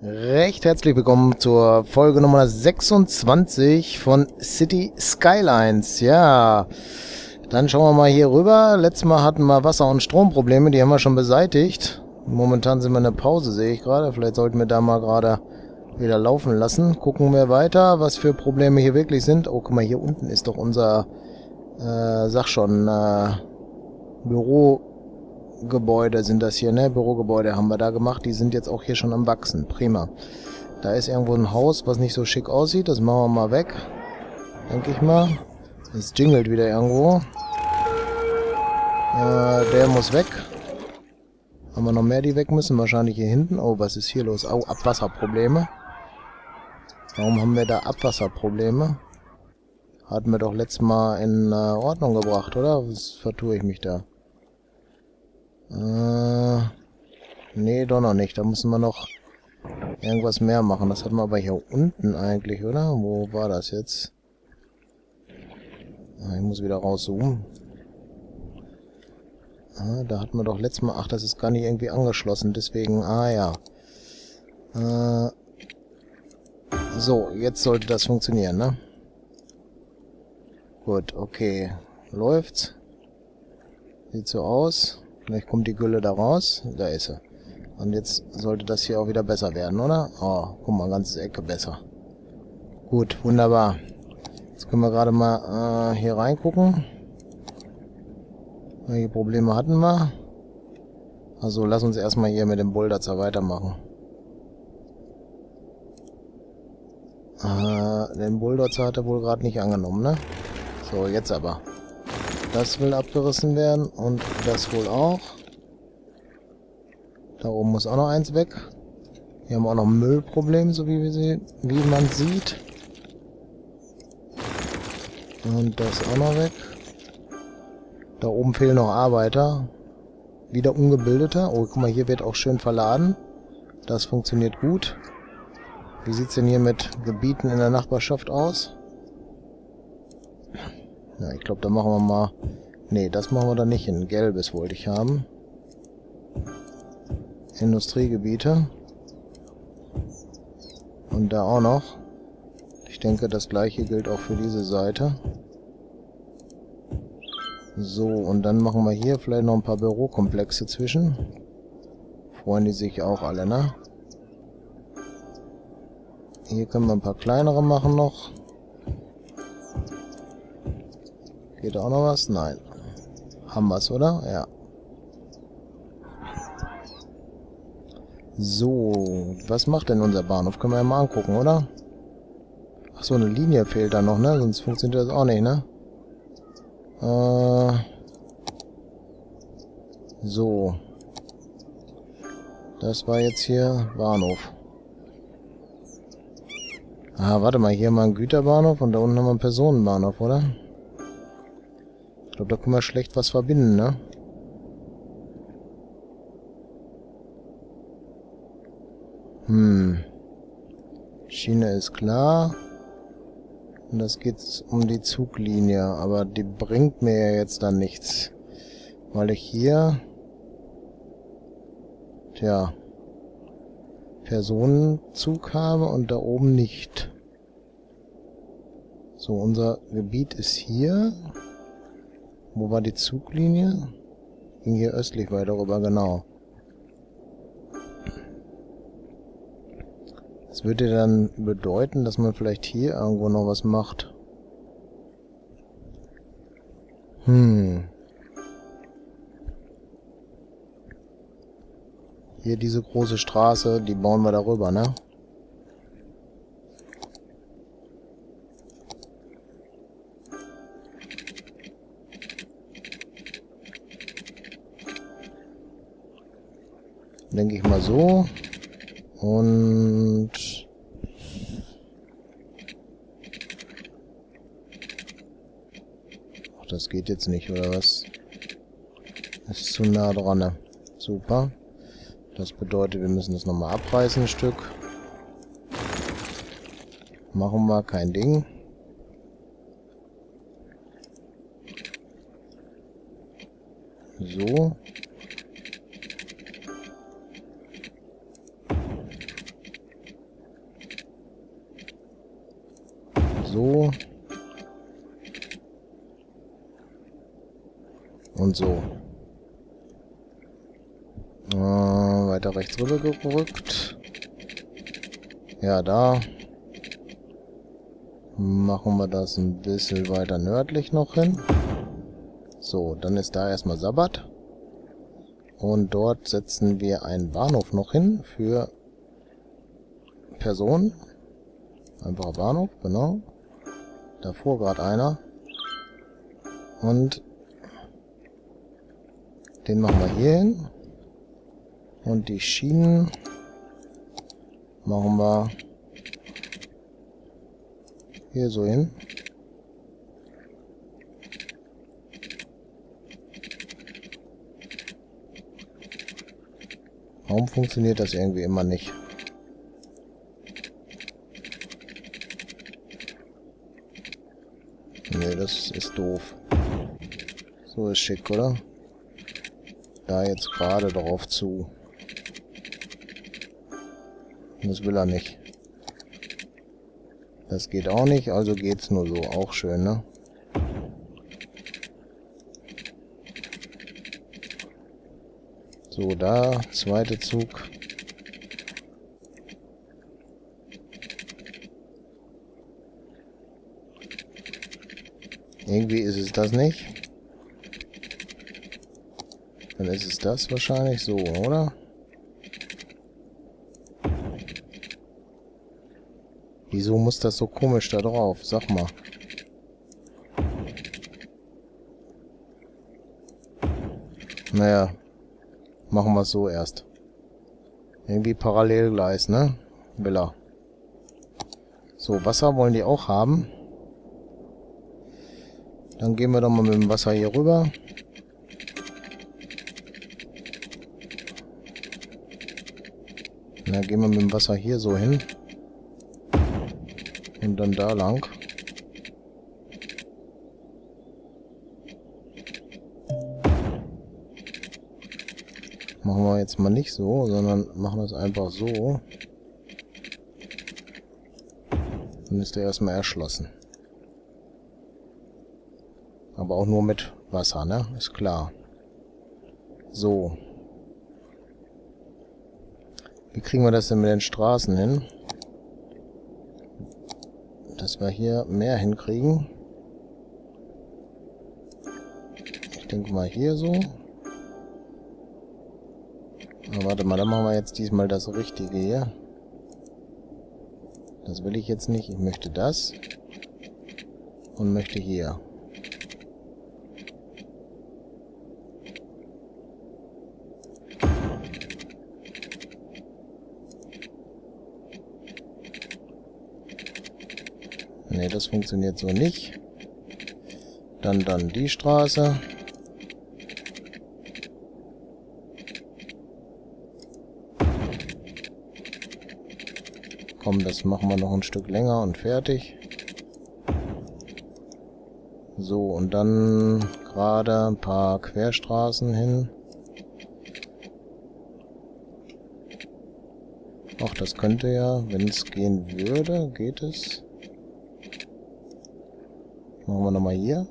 Recht herzlich willkommen zur Folge Nummer 26 von City Skylines. Ja, dann schauen wir mal hier rüber. Letztes Mal hatten wir Wasser- und Stromprobleme, die haben wir schon beseitigt. Momentan sind wir in der Pause, sehe ich gerade. Vielleicht sollten wir da mal gerade wieder laufen lassen. Gucken wir weiter, was für Probleme hier wirklich sind. Oh, guck mal, hier unten ist doch unser, äh, sag schon, äh, Büro Gebäude sind das hier, ne? Bürogebäude haben wir da gemacht. Die sind jetzt auch hier schon am Wachsen. Prima. Da ist irgendwo ein Haus, was nicht so schick aussieht. Das machen wir mal weg. Denke ich mal. Es jingelt wieder irgendwo. Äh, der muss weg. Haben wir noch mehr, die weg müssen? Wahrscheinlich hier hinten. Oh, was ist hier los? Oh, Abwasserprobleme. Warum haben wir da Abwasserprobleme? Hatten wir doch letztes Mal in äh, Ordnung gebracht, oder? Was vertue ich mich da? Äh, nee, doch noch nicht. Da müssen wir noch irgendwas mehr machen. Das hatten wir aber hier unten eigentlich, oder? Wo war das jetzt? Ah, ich muss wieder rauszoomen. Ah, da hatten wir doch letztes Mal... Ach, das ist gar nicht irgendwie angeschlossen. Deswegen... Ah, ja. Äh, so, jetzt sollte das funktionieren, ne? Gut, okay. Läuft's. Sieht so aus. Vielleicht kommt die Gülle da raus. Da ist sie. Und jetzt sollte das hier auch wieder besser werden, oder? Oh, guck mal, ganze Ecke besser. Gut, wunderbar. Jetzt können wir gerade mal äh, hier reingucken. Welche Probleme hatten wir? Also lass uns erstmal hier mit dem Boulderzer weitermachen. Äh, den Bulldozer hat er wohl gerade nicht angenommen, ne? So, jetzt aber. Das will abgerissen werden und das wohl auch. Da oben muss auch noch eins weg. Hier haben wir auch noch ein Müllproblem, so wie, wir sie, wie man sieht. Und das auch noch weg. Da oben fehlen noch Arbeiter. Wieder ungebildeter. Oh, guck mal, hier wird auch schön verladen. Das funktioniert gut. Wie sieht's denn hier mit Gebieten in der Nachbarschaft aus? Ja, ich glaube, da machen wir mal... Nee, das machen wir da nicht hin. Gelbes wollte ich haben. Industriegebiete. Und da auch noch. Ich denke, das gleiche gilt auch für diese Seite. So, und dann machen wir hier vielleicht noch ein paar Bürokomplexe zwischen. Freuen die sich auch alle, ne? Hier können wir ein paar kleinere machen noch. Geht auch noch was? Nein. Haben wir's, oder? Ja. So, was macht denn unser Bahnhof? Können wir ja mal angucken, oder? Ach so, eine Linie fehlt da noch, ne? Sonst funktioniert das auch nicht, ne? Äh... So. Das war jetzt hier Bahnhof. Ah, warte mal, hier mal ein Güterbahnhof und da unten haben wir einen Personenbahnhof, oder? Glaube, da können wir schlecht was verbinden, ne? Hm. Schiene ist klar. Und das geht um die Zuglinie. Aber die bringt mir ja jetzt dann nichts. Weil ich hier... Tja. Personenzug habe und da oben nicht. So, unser Gebiet ist hier. Wo war die Zuglinie? Ging hier östlich weiter rüber, genau. Das würde dann bedeuten, dass man vielleicht hier irgendwo noch was macht. Hm. Hier diese große Straße, die bauen wir darüber, ne? Denke ich mal so. Und... Ach, das geht jetzt nicht, oder was? Ist zu nah dran, ne? Super. Das bedeutet, wir müssen das nochmal abreißen, ein Stück. Machen wir, kein Ding. So. So. Und so. Äh, weiter rechts rüber gerückt. Ja, da. Machen wir das ein bisschen weiter nördlich noch hin. So, dann ist da erstmal Sabbat. Und dort setzen wir einen Bahnhof noch hin für Personen. Einfacher Bahnhof, genau. Da fuhr gerade einer. Und den machen wir hier hin. Und die Schienen machen wir hier so hin. Warum funktioniert das irgendwie immer nicht? Nee, das ist doof. So ist schick, oder? Da jetzt gerade drauf zu. Das will er nicht. Das geht auch nicht, also geht's nur so. Auch schön, ne? So, da, zweiter Zug. Irgendwie ist es das nicht. Dann ist es das wahrscheinlich so, oder? Wieso muss das so komisch da drauf? Sag mal. Naja, machen wir es so erst. Irgendwie Parallelgleis, ne? Villa. So, Wasser wollen die auch haben. Dann gehen wir doch mal mit dem Wasser hier rüber. Dann gehen wir mit dem Wasser hier so hin. Und dann da lang. Machen wir jetzt mal nicht so, sondern machen das einfach so. Dann ist der erstmal erschlossen. Aber auch nur mit Wasser, ne? Ist klar. So. Wie kriegen wir das denn mit den Straßen hin? dass wir hier mehr hinkriegen. Ich denke mal hier so. Aber warte mal, dann machen wir jetzt diesmal das Richtige hier. Das will ich jetzt nicht. Ich möchte das. Und möchte hier. Ne, das funktioniert so nicht. Dann, dann die Straße. Komm, das machen wir noch ein Stück länger und fertig. So, und dann gerade ein paar Querstraßen hin. Ach, das könnte ja, wenn es gehen würde, geht es. Machen wir nochmal hier.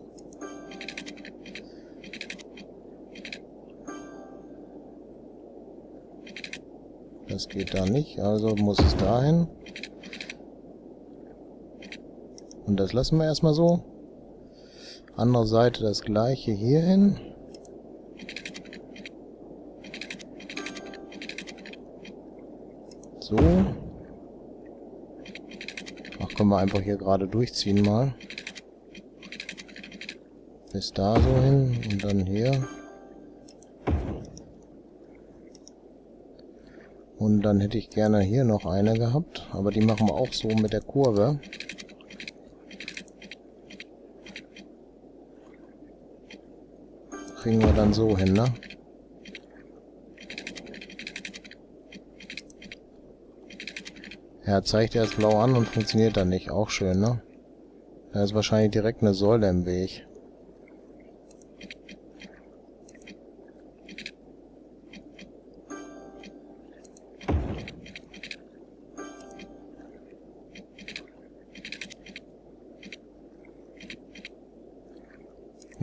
Das geht da nicht, also muss es dahin. Und das lassen wir erstmal so. Andere Seite das gleiche hier hin. So. Ach, können wir einfach hier gerade durchziehen mal bis da so hin und dann hier. Und dann hätte ich gerne hier noch eine gehabt, aber die machen wir auch so mit der Kurve. Kriegen wir dann so hin, ne? Ja, zeigt er es blau an und funktioniert dann nicht. Auch schön, ne? Da ist wahrscheinlich direkt eine Säule im Weg.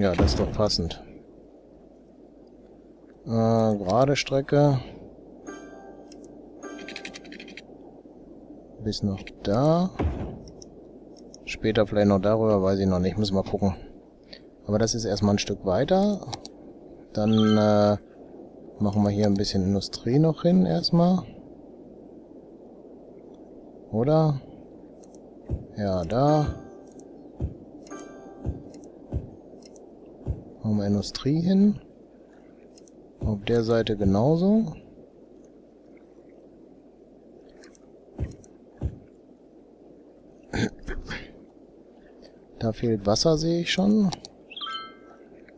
Ja, das ist doch passend. Äh, gerade Strecke. Bis noch da. Später vielleicht noch darüber, weiß ich noch nicht. Müssen wir gucken. Aber das ist erstmal ein Stück weiter. Dann äh, machen wir hier ein bisschen Industrie noch hin erstmal. Oder? Ja, da. Machen wir Industrie hin. Auf der Seite genauso. Da fehlt Wasser, sehe ich schon.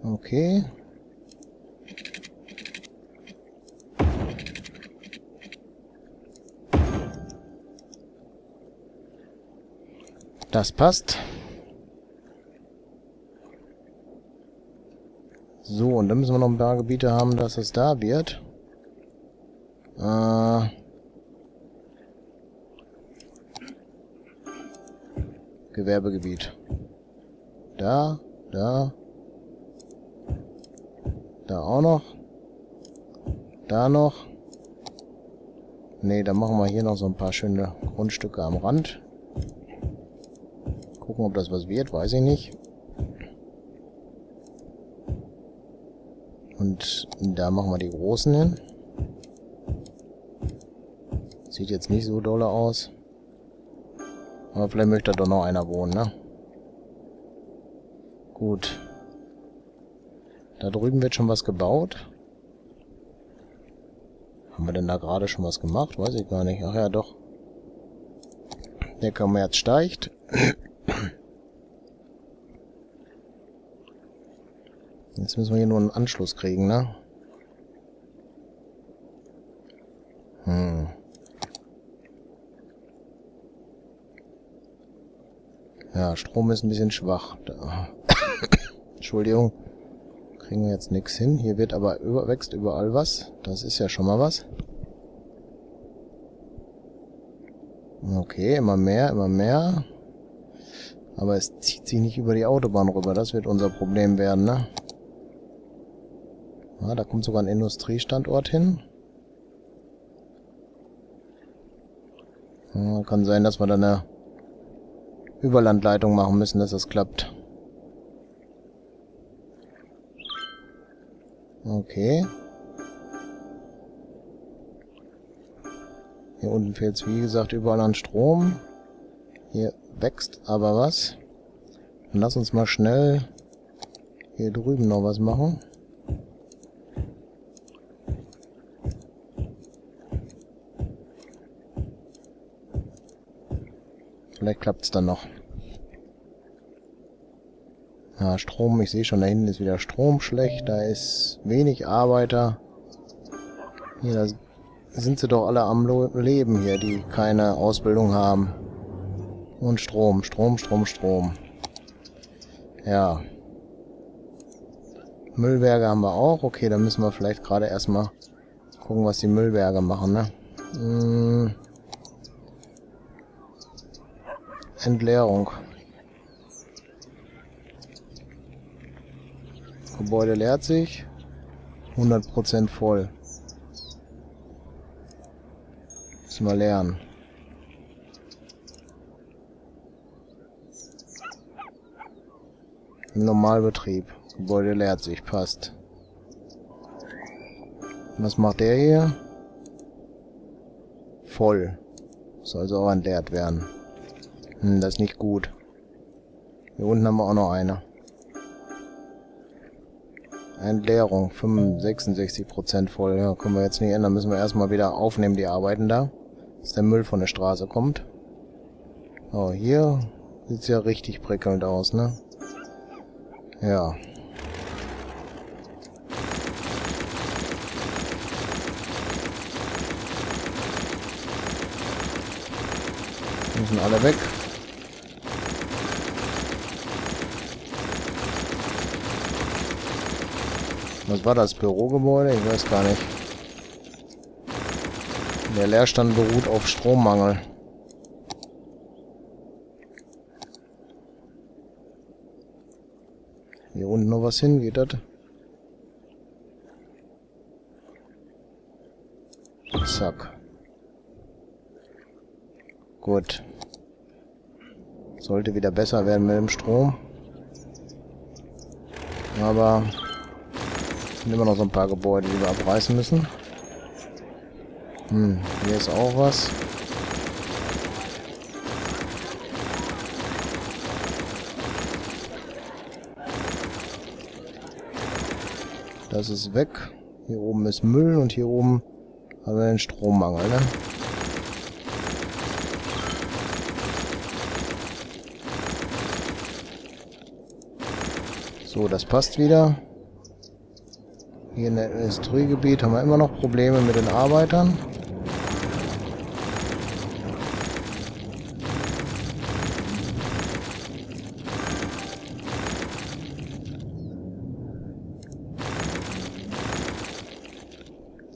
Okay. Das passt. So, und dann müssen wir noch ein paar Gebiete haben, dass es da wird. Äh... Gewerbegebiet. Da, da. Da auch noch. Da noch. Ne, dann machen wir hier noch so ein paar schöne Grundstücke am Rand. Gucken, ob das was wird, weiß ich nicht. Und da machen wir die großen hin. Sieht jetzt nicht so dolle aus. Aber vielleicht möchte da doch noch einer wohnen, ne? Gut. Da drüben wird schon was gebaut. Haben wir denn da gerade schon was gemacht? Weiß ich gar nicht. Ach ja, doch. Der Kommerz steigt. Jetzt müssen wir hier nur einen Anschluss kriegen, ne? Hm. Ja, Strom ist ein bisschen schwach. Da. Entschuldigung. Kriegen wir jetzt nichts hin. Hier wird aber über, wächst überall was. Das ist ja schon mal was. Okay, immer mehr, immer mehr. Aber es zieht sich nicht über die Autobahn rüber. Das wird unser Problem werden, ne? Ja, da kommt sogar ein Industriestandort hin. Ja, kann sein, dass wir da eine Überlandleitung machen müssen, dass das klappt. Okay. Hier unten fehlt es wie gesagt überall an Strom. Hier wächst aber was. Dann lass uns mal schnell hier drüben noch was machen. Vielleicht klappt es dann noch. Ja, Strom, ich sehe schon, da hinten ist wieder Strom schlecht. Da ist wenig Arbeiter. Hier, da sind sie doch alle am Leben hier, die keine Ausbildung haben. Und Strom, Strom, Strom, Strom. Ja. Müllberge haben wir auch. Okay, dann müssen wir vielleicht gerade erstmal gucken, was die Müllberge machen, ne? Hm. Entleerung. Gebäude leert sich. 100% voll. Müssen wir lernen. Normalbetrieb. Gebäude leert sich, passt. Was macht der hier? Voll. Soll also auch entleert werden. Hm, das ist nicht gut. Hier unten haben wir auch noch eine. Entleerung, 66% voll. Ja, können wir jetzt nicht ändern. Müssen wir erstmal wieder aufnehmen, die arbeiten da. Dass der Müll von der Straße kommt. Oh, hier sieht's ja richtig prickelnd aus, ne? Ja. Müssen alle weg. Was war das? Bürogebäude? Ich weiß gar nicht. Der Leerstand beruht auf Strommangel. Hier unten noch was hin, geht das? Zack. Gut. Sollte wieder besser werden mit dem Strom. Aber sind immer noch so ein paar Gebäude, die wir abreißen müssen. Hm, hier ist auch was. Das ist weg. Hier oben ist Müll und hier oben haben wir den Strommangel, ne? So, das passt wieder. Hier in der Industriegebiet haben wir immer noch Probleme mit den Arbeitern.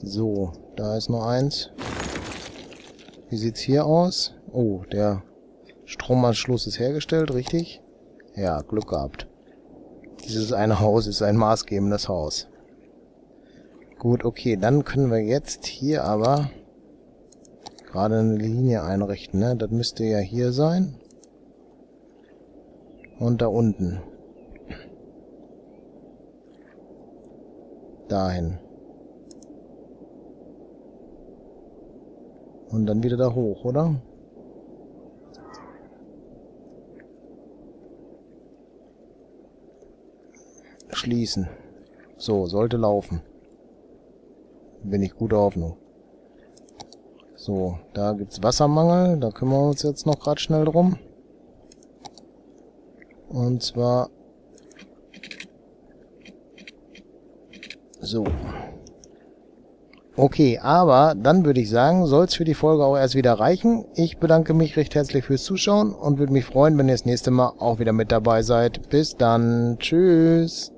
So, da ist noch eins. Wie sieht's hier aus? Oh, der Stromanschluss ist hergestellt, richtig? Ja, Glück gehabt. Dieses eine Haus ist ein maßgebendes Haus. Gut, okay, dann können wir jetzt hier aber gerade eine Linie einrichten, ne? Das müsste ja hier sein. Und da unten. Dahin. Und dann wieder da hoch, oder? Schließen. So, sollte laufen. Bin ich guter Hoffnung. So, da gibt's Wassermangel. Da kümmern wir uns jetzt noch gerade schnell drum. Und zwar... So. Okay, aber dann würde ich sagen, soll es für die Folge auch erst wieder reichen. Ich bedanke mich recht herzlich fürs Zuschauen und würde mich freuen, wenn ihr das nächste Mal auch wieder mit dabei seid. Bis dann. Tschüss.